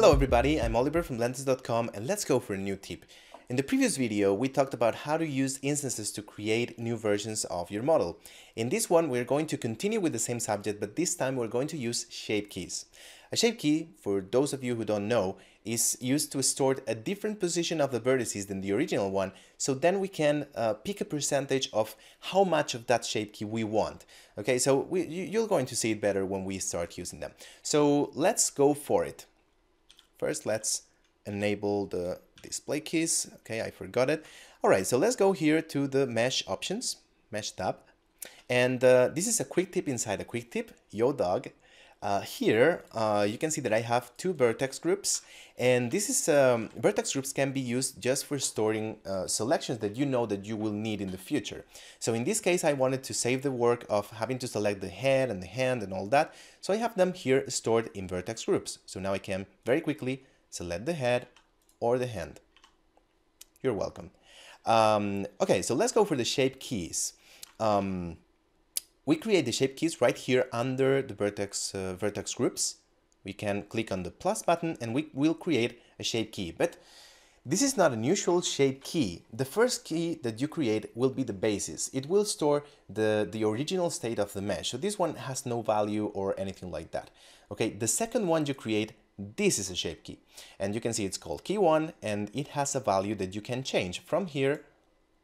Hello everybody, I'm Oliver from Blendtuts.com and let's go for a new tip. In the previous video, we talked about how to use instances to create new versions of your model. In this one, we're going to continue with the same subject, but this time we're going to use shape keys. A shape key, for those of you who don't know, is used to store a different position of the vertices than the original one, so then we can uh, pick a percentage of how much of that shape key we want. Okay, so we, you're going to see it better when we start using them. So let's go for it. First, let's enable the display keys. Okay, I forgot it. All right, so let's go here to the mesh options, mesh tab. And uh, this is a quick tip inside a quick tip, yo dog. Uh, here, uh, you can see that I have two vertex groups, and this is um, vertex groups can be used just for storing uh, selections that you know that you will need in the future. So in this case, I wanted to save the work of having to select the head and the hand and all that. So I have them here stored in vertex groups. So now I can very quickly select the head or the hand. You're welcome. Um, okay, so let's go for the shape keys. Um, we create the shape keys right here under the vertex, uh, vertex groups. We can click on the plus button and we will create a shape key. But this is not an usual shape key. The first key that you create will be the basis. It will store the, the original state of the mesh. So this one has no value or anything like that. Okay, the second one you create, this is a shape key. And you can see it's called key one and it has a value that you can change from here,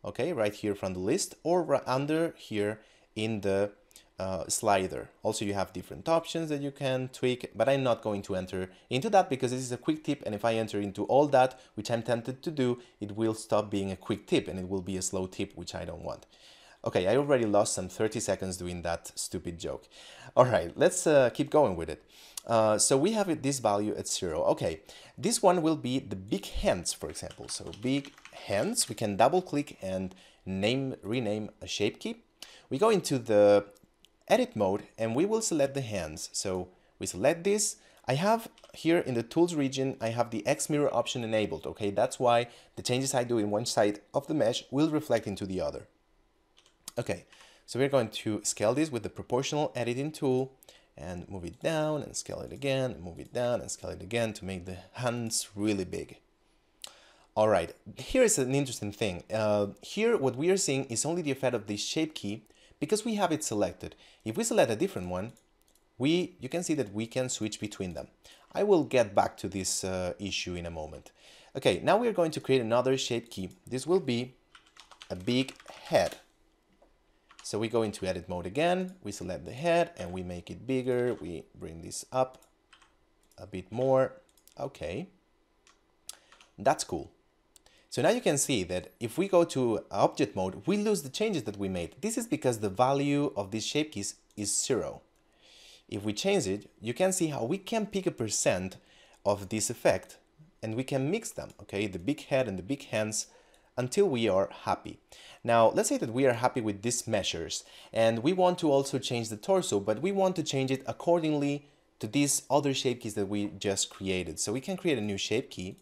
okay, right here from the list or under here in the uh, slider. Also, you have different options that you can tweak, but I'm not going to enter into that because this is a quick tip. And if I enter into all that, which I'm tempted to do, it will stop being a quick tip and it will be a slow tip, which I don't want. Okay, I already lost some 30 seconds doing that stupid joke. All right, let's uh, keep going with it. Uh, so we have this value at zero. Okay, this one will be the big hands, for example. So big hands, we can double click and name, rename a shape key. We go into the edit mode and we will select the hands. So we select this. I have here in the tools region, I have the X mirror option enabled. Okay, that's why the changes I do in one side of the mesh will reflect into the other. Okay, so we're going to scale this with the proportional editing tool and move it down and scale it again, move it down and scale it again to make the hands really big. All right, here is an interesting thing. Uh, here, what we are seeing is only the effect of this shape key because we have it selected. If we select a different one, we you can see that we can switch between them. I will get back to this uh, issue in a moment. Okay, now we are going to create another shape key. This will be a big head. So we go into edit mode again, we select the head and we make it bigger. We bring this up a bit more. Okay, that's cool. So now you can see that if we go to object mode, we lose the changes that we made. This is because the value of these shape keys is zero. If we change it, you can see how we can pick a percent of this effect and we can mix them, okay? The big head and the big hands until we are happy. Now, let's say that we are happy with these measures and we want to also change the torso, but we want to change it accordingly to these other shape keys that we just created. So we can create a new shape key,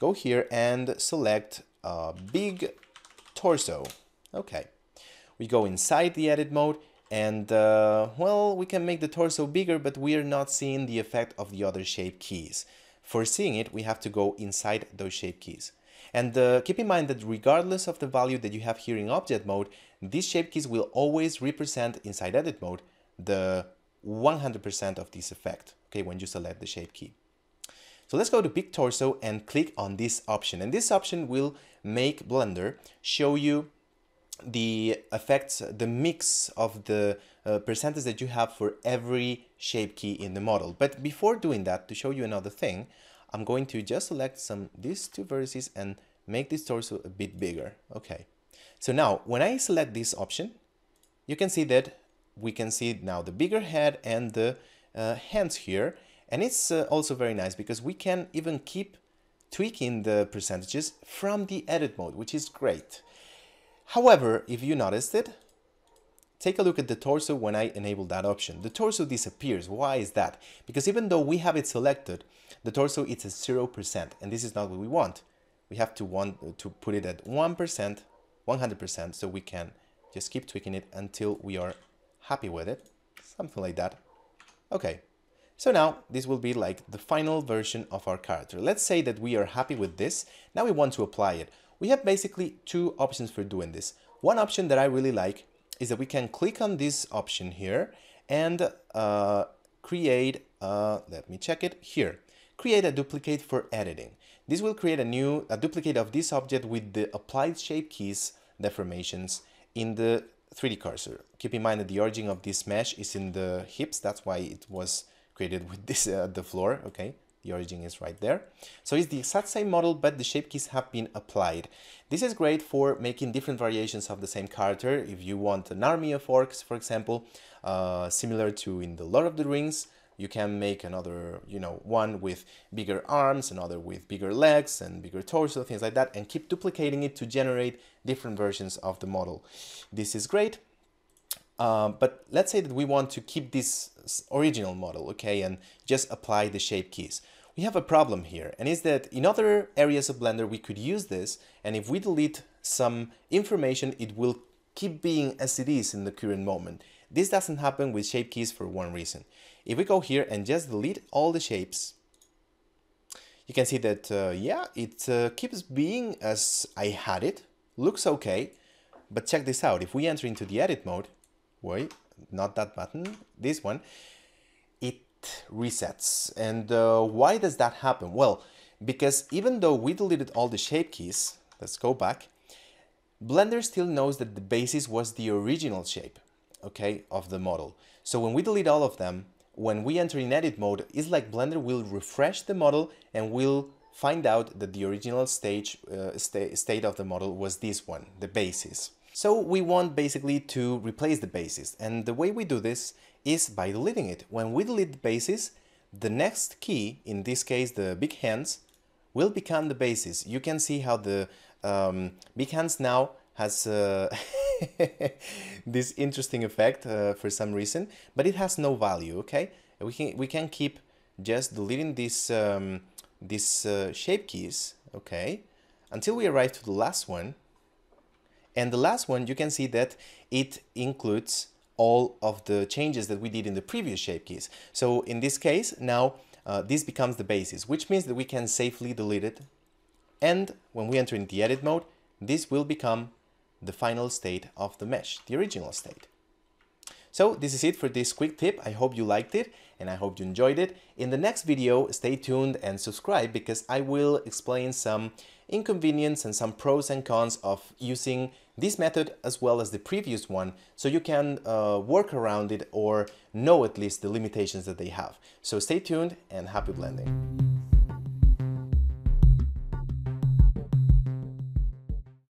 go here and select a big torso. Okay, we go inside the edit mode and uh, well, we can make the torso bigger, but we are not seeing the effect of the other shape keys. For seeing it, we have to go inside those shape keys. And uh, keep in mind that regardless of the value that you have here in object mode, these shape keys will always represent inside edit mode the 100% of this effect, okay, when you select the shape key. So let's go to Big Torso and click on this option. And this option will make Blender show you the effects, the mix of the uh, percentage that you have for every shape key in the model. But before doing that, to show you another thing, I'm going to just select some these two vertices and make this torso a bit bigger. Okay. So now when I select this option, you can see that we can see now the bigger head and the uh, hands here. And it's uh, also very nice because we can even keep tweaking the percentages from the edit mode, which is great. However, if you noticed it, Take a look at the torso when I enable that option. The torso disappears. Why is that? Because even though we have it selected, the torso is at 0%, and this is not what we want. We have to want to put it at 1%, 100%, so we can just keep tweaking it until we are happy with it. Something like that. Okay, So now this will be like the final version of our character. Let's say that we are happy with this. Now we want to apply it. We have basically two options for doing this. One option that I really like is that we can click on this option here and uh, create, uh, let me check it here, create a duplicate for editing. This will create a new a duplicate of this object with the applied shape keys deformations in the 3D cursor. Keep in mind that the origin of this mesh is in the hips, that's why it was created with this uh, the floor, okay? The origin is right there. So it's the exact same model, but the shape keys have been applied. This is great for making different variations of the same character. If you want an army of orcs, for example, uh, similar to in the Lord of the Rings, you can make another, you know, one with bigger arms, another with bigger legs and bigger torso, things like that, and keep duplicating it to generate different versions of the model. This is great. Uh, but let's say that we want to keep this original model, okay, and just apply the shape keys. We have a problem here, and is that in other areas of Blender we could use this, and if we delete some information, it will keep being as it is in the current moment. This doesn't happen with shape keys for one reason. If we go here and just delete all the shapes, you can see that, uh, yeah, it uh, keeps being as I had it, looks okay, but check this out. If we enter into the edit mode, wait, not that button, this one, it resets. And uh, why does that happen? Well, because even though we deleted all the shape keys, let's go back, Blender still knows that the basis was the original shape, okay, of the model. So when we delete all of them, when we enter in edit mode, it's like Blender will refresh the model and will find out that the original stage uh, sta state of the model was this one, the basis. So we want basically to replace the basis and the way we do this is by deleting it. When we delete the basis, the next key, in this case the big hands, will become the basis. You can see how the um, big hands now has uh, this interesting effect uh, for some reason, but it has no value, okay? We can, we can keep just deleting these, um, these uh, shape keys, okay? Until we arrive to the last one. And the last one, you can see that it includes all of the changes that we did in the previous shape keys. So in this case, now uh, this becomes the basis, which means that we can safely delete it. And when we enter in the edit mode, this will become the final state of the mesh, the original state. So this is it for this quick tip. I hope you liked it and I hope you enjoyed it. In the next video, stay tuned and subscribe because I will explain some inconvenience and some pros and cons of using this method as well as the previous one so you can uh, work around it or know at least the limitations that they have. So stay tuned and happy blending.